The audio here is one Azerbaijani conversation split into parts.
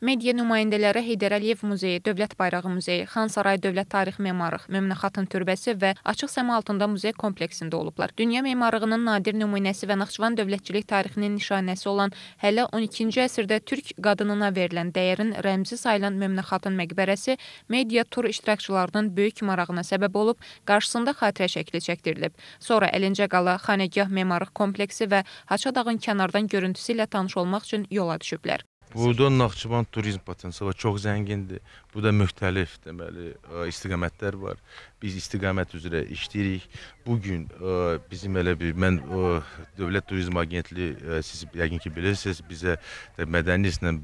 Media nümayəndələri Heydər Əliyev muzeyi, Dövlət Bayrağı muzeyi, Xan Sarayı Dövlət Tarix Memarlıq, Möminə xatın türbəsi və Açıq səma altında muzey kompleksində olublar. Dünya memarlığının nadir nümunəsi və Naxçıvan dövlətçilik tarixinin nişanəsi olan hələ 12-ci əsrdə türk qadınına verilən dəyərin rəmzi sayılan Möminə xatın məqbərəsi media tur iştirakçılarının böyük marağına səbəb olub, qarşısında xatirə şəkli çəkdirilib. Sonra Əlincə qala, Xanəgah memarlıq kompleksi və Haçadağın kənardan görüntüsü ilə tanış olmaq üçün yola düşüblər. Burada Naxçıvan turizm potensialı çox zəngindir. Burada müxtəlif deməli ə, istiqamətlər var. Biz istiqamət üzrə işləyirik. Bu gün ə, bizim elə bir mən ə, Dövlət Turizm Agentliyi siz yəqin ki bilirsiniz, bizə də mədəni hisslə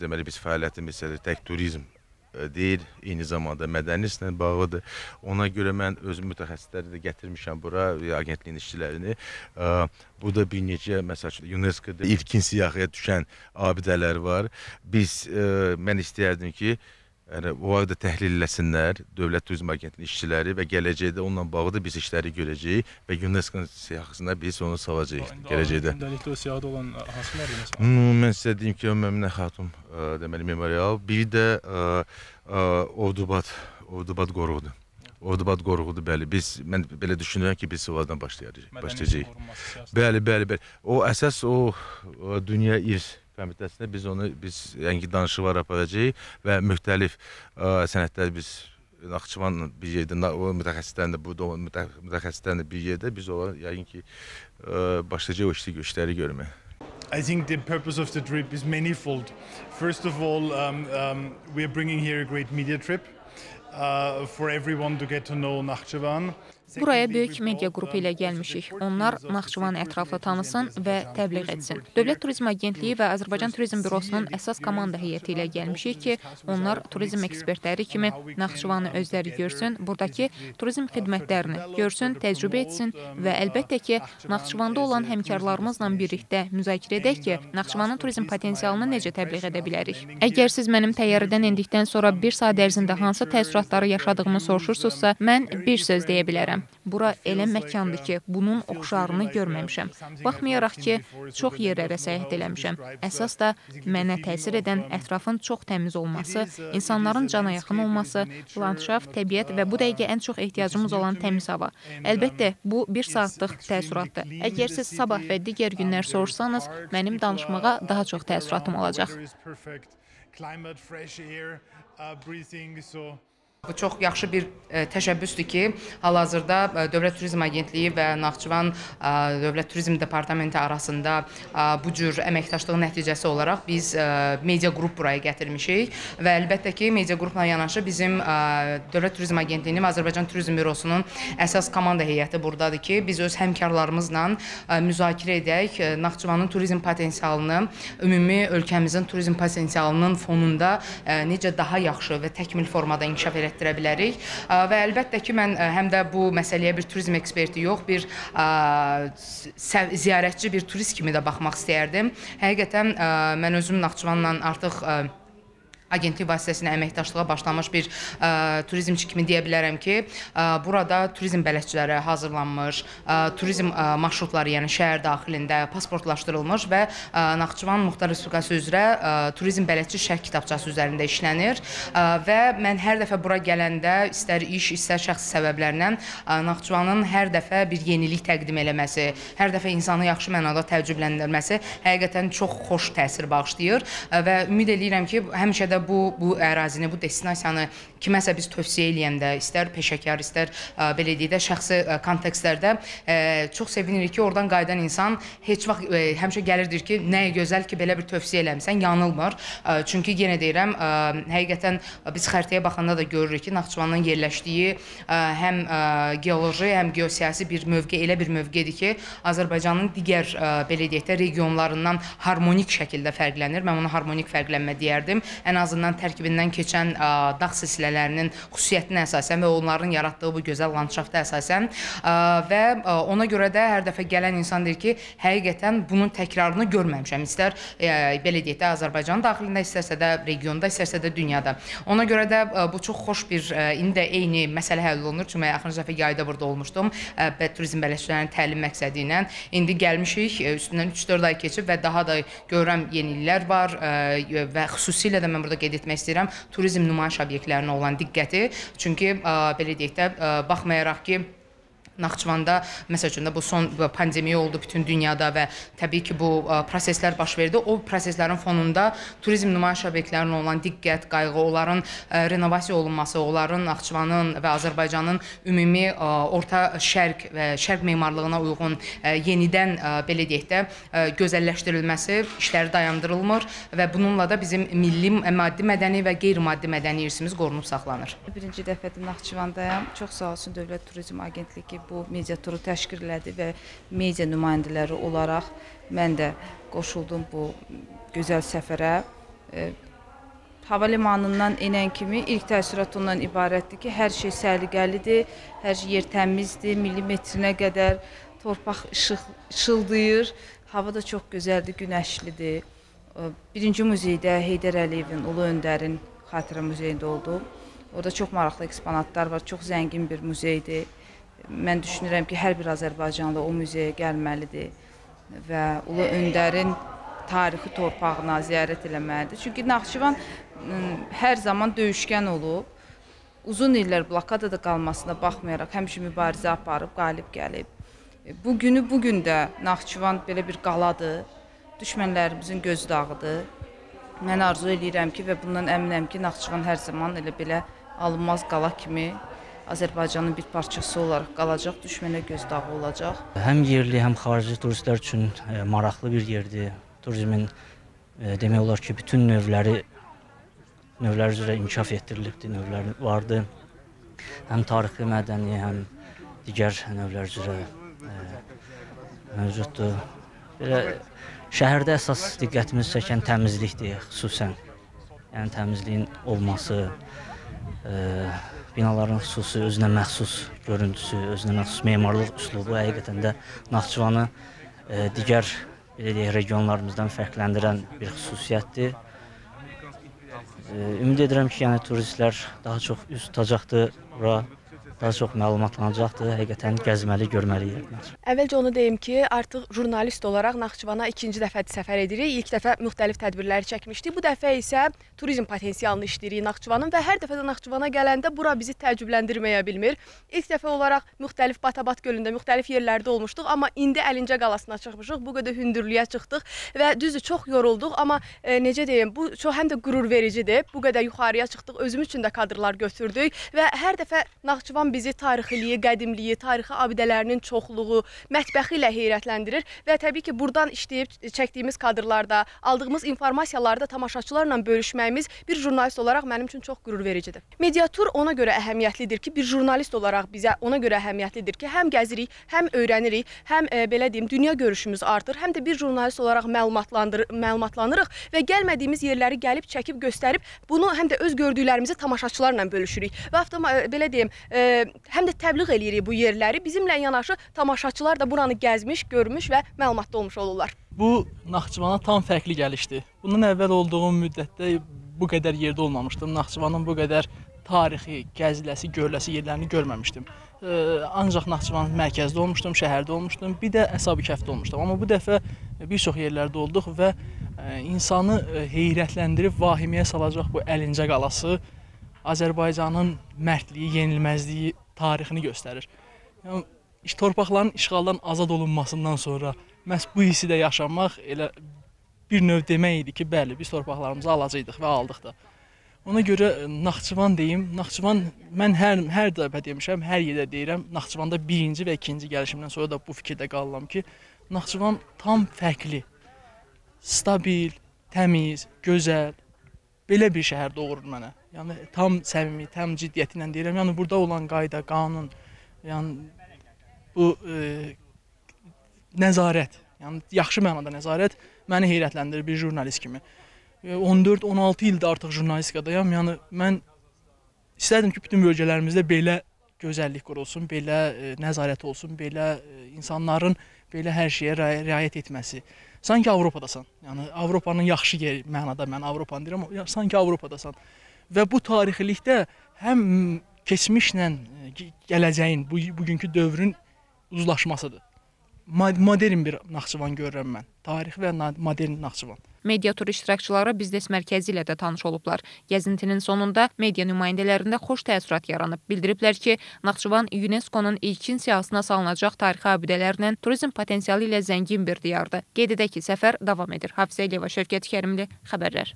deməli biz fəaliyyətimiz tək turizm deyil, eyni zamanda mədəniliklə bağlıdır. Ona görə mən öz mütəxəssisləri də gətirmişəm bura, agentliyin işçilərini. Burada bir neçə məsəl üçün UNESCO-da ilkin siyahıya düşən abidələr var. Biz mən istəyərdim ki, Yəni o ayda təhlil eləsinlər Dövlət Turizm Agentliyinin işçiləri və gələcəkdə onunla bağlı da biz işləri görəcəyik və UNESCO siyahısına biz onu salacağıq gələcəkdə. Gündəlikdə o siyahıda olan hansılardır məsələn? Hmm, mən sizə deyim ki, Məminə xatun ə, deməli memorial, bir də ə, ə, Ordubad, Ordubad qoruğudur. Ordubad qoruğudur, bəli. Biz mən belə düşünürəm ki, biz onlardan başlayacağıq. Başlayacağıq. Bəli, bəli, bəli. O əsas o, o dünya irs komitəsində biz onu biz yəni danışıqlar aparacağıq və müxtəlif ə, sənədlər biz Naxçıvan bir yerdə o mütəxəssislərin də burada olan mütəxəssislərin də bir yerdə biz ona yəqin ki ə, başlayacağıq o işi işləri görməyə. I think the purpose of the trip is manifold. First of all, um, um, we are bringing here a great media trip uh, for everyone to get to know Nakhchivan. Buraya böyük media qrupu ilə gəlmişik. Onlar Naxçıvan ətraflı tanısın və təbliğ etsin. Dövlət Turizm Agentliyi və Azərbaycan Turizm Bürosunun əsas komanda heyəti ilə gəlmişik ki, onlar turizm ekspertləri kimi Naxçıvanı özləri görsün, buradakı turizm xidmətlərini görsün, təcrübə etsin və əlbəttə ki, Naxçıvanda olan həmkarlarımızla birlikdə müzakirə edək ki, Naxçıvanın turizm potensialını necə təbliğ edə bilərik. Əgər siz mənim təyyarədən endikdən sonra bir saat ərzində hansı təəssüratları yaşadığımı soruşursunuzsa, mən bir söz deyə bilərəm. Bura elə məkandır ki, bunun oxşarını görməmişəm. Baxmayaraq ki, çox yerlərə səyahət eləmişəm. Əsas da mənə təsir edən ətrafın çox təmiz olması, insanların cana yaxın olması, landşaft, təbiət və bu dəqiqə ən çox ehtiyacımız olan təmiz hava. Əlbəttə, bu bir saatlıq təəssüratdır. Əgər siz sabah və digər günlər soruşsanız, mənim danışmağa daha çox təəssüratım olacaq. Climate, fresh air, uh, breathing, so Bu çox yaxşı bir e, təşəbbüsdür ki, hal-hazırda e, Dövlət Turizm Agentliyi və Naxçıvan e, Dövlət Turizm Departamenti arasında bu cür əməkdaşlığın nəticəsi olaraq biz media qrup buraya gətirmişik və əlbəttə ki, media qrupla yanaşı bizim Dövlət Turizm Agentliyinin Azərbaycan Turizm Bürosunun əsas komanda heyəti burdadır ki, biz öz həmkarlarımızla müzakirə edək, Naxçıvanın turizm potensialını, ümumi ölkəmizin turizm potensialının fonunda necə daha yaxşı və təkmil formada inkişaf edək etdirə bilərik. Və əlbəttə ki, mən həm də bu məsələyə bir turizm eksperti yox, bir ziyarətçi, bir turist kimi də baxmaq istəyərdim. Həqiqətən mən özüm Naxçıvanla artıq agentlik vasitəsilə əməkdaşlığa başlamış bir ə, turizmçi kimi deyə bilərəm ki, ə, burada turizm bələdçiləri hazırlanmış, ə, turizm ə, marşrutları, yəni şəhər daxilində pasportlaşdırılmış və ə, Naxçıvan Muxtar Respublikası üzrə ə, turizm bələdçi şərh kitabçası üzərində işlənir. Ə, və mən hər dəfə bura gələndə istər iş, istər şəxsi səbəblərlə ə, Naxçıvanın hər dəfə bir yenilik təqdim eləməsi, hər dəfə insanı yaxşı mənada təəccübləndirməsi həqiqətən çox xoş təsir bağışlayır. Və ümid eləyirəm ki, həmişə də bu bu ərazini, bu destinasiyanı kiməsə biz tövsiyə eləyəndə, istər peşəkar, istər ə, belə deyək də şəxsi ə, kontekstlərdə ə, çox sevinirik ki, oradan qayıdan insan heç vaxt ə, həmişə gəlirdir ki, nəyə gözəl ki, belə bir tövsiyə eləmisən, yanılmır. Ə, çünki yenə deyirəm, ə, həqiqətən biz xəritəyə baxanda da görürük ki, Naxçıvanın yerləşdiyi ə, həm ə, geoloji, həm geosiyasi bir mövqe elə bir mövqedir ki, Azərbaycanın digər ə, belə deyək də regionlarından harmonik şəkildə fərqlənir. Mən ona harmonik fərqlənmə deyərdim. Ən az azından tərkibindən keçən ə, dağ silsilələrinin xüsusiyyətinə əsasən və onların yaratdığı bu gözəl landşafta əsasən ə, və ə, ona görə də hər dəfə gələn insan deyir ki, həqiqətən bunun təkrarını görməmişəm. İstər ə, belə deyək də Azərbaycan daxilində, istərsə də regionda, istərsə də dünyada. Ona görə də ə, bu çox xoş bir ə, indi də eyni məsələ həll olunur. Çünki mən axırıncı dəfə yayda burada olmuşdum ə, və turizm bələdçilərinin təlim məqsədi ilə. İndi gəlmişik, ə, üstündən 3-4 ay keçib və daha da görürəm yeniliklər var ə, və xüsusilə də mən burada qeyd etmək istəyirəm turizm nümayiş obyektlərinə olan diqqəti. Çünki ə, belə deyək də ə, baxmayaraq ki Naxçıvanda məsəl üçün də bu son pandemiya oldu bütün dünyada və təbii ki, bu ə, proseslər baş verdi. O proseslərin fonunda turizm nümayiş obyektlərinə olan diqqət, qayğı, onların ə, renovasiya olunması, onların Naxçıvanın və Azərbaycanın ümumi ə, orta şərq və şərq memarlığına uyğun yenidən belə deyək də gözəlləşdirilməsi işləri dayandırılmır və bununla da bizim milli, maddi mədəni və qeyri-maddi mədəni irsimiz qorunub saxlanır. Birinci dəfədir Naxçıvandayam. Çox sağ olsun Dövlət Turizm Agentliyi bu media turu təşkil elədi və media nümayəndələri olaraq mən də qoşuldum bu gözəl səfərə. E, Hava limanından enən kimi ilk təəssürat ondan ibarətdir ki, hər şey səliqəlidir, hər yer təmizdir, millimetrinə qədər torpaq işıq işıldayır. Hava da çox gözəldir, günəşlidir. E, Birinci muzeydə Heydər Əliyevin, Ulu Öndərin xatirə muzeyində oldum. Orada çox maraqlı eksponatlar var, çox zəngin bir muzeydir. Mən düşünürəm ki, hər bir Azərbaycanlı o muzeyə gəlməlidir və Ulu Öndərin tarixi torpağına ziyarət eləməlidir. Çünki Naxçıvan hər zaman döyüşkən olub. Uzun illər blokadada qalmasına baxmayaraq həmişə mübarizə aparıb, qalib gəlib. E, Bu günü bu gün də Naxçıvan belə bir qaladır. Düşmənlərimizin göz dağıdır. Mən arzu eləyirəm ki və bundan əminəm ki, Naxçıvan hər zaman elə belə alınmaz qala kimi Azərbaycanın bir parçası olaraq qalacaq, düşmənə göz dağı olacaq. Həm yerli, həm xarici turistlər üçün e, maraqlı bir yerdir. Turizmin e, demək olar ki, bütün növləri növlər üzrə inkişaf etdirilibdir, növlər vardı. Həm tarixi, mədəni, həm digər növlər üzrə e, mövcuddur. Belə şəhərdə əsas diqqətimizi çəkən təmizlikdir, xüsusən. Yəni təmizliyin olması, e, binaların xüsusi özünə məxsus görüntüsü, özünə məxsus memarlıq üslubu həqiqətən də Naxçıvanı e, digər belə deyək regionlarımızdan fərqləndirən bir xüsusiyyətdir. E, ümid edirəm ki, yəni turistlər daha çox üz tutacaqdır bura, daha çox məlumatlanacaqdır. Həqiqətən gəzməli, görməli yerlər. Əvvəlcə onu deyim ki, artıq jurnalist olaraq Naxçıvana ikinci dəfədir səfər edirik. İlk dəfə müxtəlif tədbirlər çəkmişdik. Bu dəfə isə turizm potensialını işləyirik Naxçıvanın və hər dəfə də Naxçıvana gələndə bura bizi təəccübləndirməyə bilmir. İlk dəfə olaraq müxtəlif Batabat gölündə, müxtəlif yerlərdə olmuşduq, amma indi Əlincə qalasına çıxmışıq. Bu qədər hündürlüyə çıxdıq və düzdür çox yorulduq, amma e, necə deyim, bu çox həm də qürur vericidir. Bu qədər yuxarıya çıxdıq, özümüz üçün də kadrlar götürdük və hər dəfə Naxçıvan bizi tarixiliyi, qədimliyi, tarixi abidələrinin çoxluğu, mətbəxi ilə heyrətləndirir və təbii ki, burdan işləyib çəkdiyimiz kadrlarda, aldığımız informasiyaları da tamaşaçılarla bölüşməyimiz bir jurnalist olaraq mənim üçün çox qürur vericidir. Mediatur ona görə əhəmiyyətlidir ki, bir jurnalist olaraq bizə ona görə əhəmiyyətlidir ki, həm gəzirik, həm öyrənirik, həm e, belə deyim, dünya görüşümüz artır, həm də bir jurnalist olaraq məlumatlandır, məlumatlanırıq və gəlmədiyimiz yerləri gəlib çəkib göstərib bunu həm də öz gördüklərimizi tamaşaçılarla bölüşürük. Və avtoma e, belə deyim, e, həm də təbliğ eləyirik bu yerləri. Bizimlə yanaşı tamaşaçılar da buranı gəzmiş, görmüş və məlumatlı olmuş olurlar. Bu Naxçıvana tam fərqli gəlişdir. Bundan əvvəl olduğum müddətdə bu qədər yerdə olmamışdım. Naxçıvanın bu qədər tarixi, gəziləsi, görüləsi yerlərini görməmişdim. Ee, ancaq Naxçıvan mərkəzdə olmuşdum, şəhərdə olmuşdum, bir də Əsabi kəfdə olmuşdum. Amma bu dəfə bir çox yerlərdə olduq və e, insanı e, heyrətləndirib vahiməyə salacaq bu Əlincə qalası Azərbaycanın mərdliyi, yenilməzliyi tarixini göstərir. Yəni torpaqların işğaldan azad olunmasından sonra məhz bu hissi də yaşamaq elə bir növ demək idi ki, bəli, biz torpaqlarımızı alacağıq və aldıq da. Ona görə e, Naxçıvan deyim, Naxçıvan mən hər hər dəfə demişəm, hər yerdə deyirəm, Naxçıvanda birinci və ikinci gəlişimdən sonra da bu fikirdə qalıram ki, Naxçıvan tam fərqli, stabil, təmiz, gözəl, belə bir şəhər doğurur mənə. Yəni tam səmimi, tam ciddiyyəti ilə deyirəm. Yəni burada olan qayda, qanun, yəni bu e, nəzarət, yəni yaxşı mənada nəzarət məni heyrətləndirir bir jurnalist kimi. 14-16 ildir artıq jurnalistikadayam. Yəni mən istərdim ki, bütün bölgələrimizdə belə gözəllik qurulsun, belə e, nəzarət olsun, belə e, insanların belə hər şeyə ria- riayət etməsi. Sanki Avropadasan. Yəni Avropanın yaxşı yeri mənada mən Avropanı deyirəm, sanki Avropadasan. Və bu tarixilikdə həm keçmişlə e, gələcəyin, bu bugünkü dövrün uzlaşmasıdır. Modern bir Naxçıvan görürəm mən. Tarixi və modern Naxçıvan. Media tur iştirakçıları biznes mərkəzi ilə də tanış olublar. Gəzintinin sonunda media nümayəndələrində xoş təəssürat yaranıb. Bildiriblər ki, Naxçıvan UNESCO-nun ilkin siyahısına salınacaq tarixi abidələrlə turizm potensialı ilə zəngin bir diyardır. Qeyd edək ki, səfər davam edir. Hafizə Əliyeva, Şövkət Kərimli, xəbərlər.